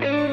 Mm-hmm.